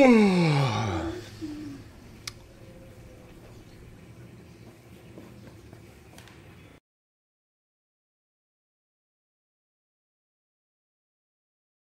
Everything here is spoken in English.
Boom!